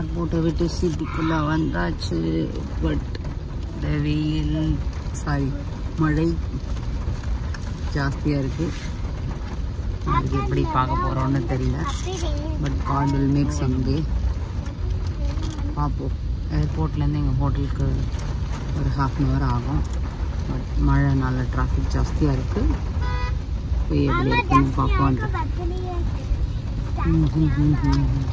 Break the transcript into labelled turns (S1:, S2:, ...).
S1: So ஏர்போர்ட்டை விட்டு சிட்டிக்குள்ளே வந்தாச்சு. பட் இந்த வெயில் சாரி மழை ஜாஸ்தியாக இருக்குது அதுக்கு எப்படி பார்க்க போகிறோன்னு தெரியல. But God will make someday பார்ப்போம். ஏர்போர்ட்லேருந்து எங்கள் ஹோட்டலுக்கு ஒரு ஹாஃப் அன் ஹவர் ஆகும். பட் மழை நல்ல டிராஃபிக் ஜாஸ்தியாக இருக்குது போய் எப்படி இருக்குன்னு பார்ப்போம். ம் ம் ம் ம் ம்.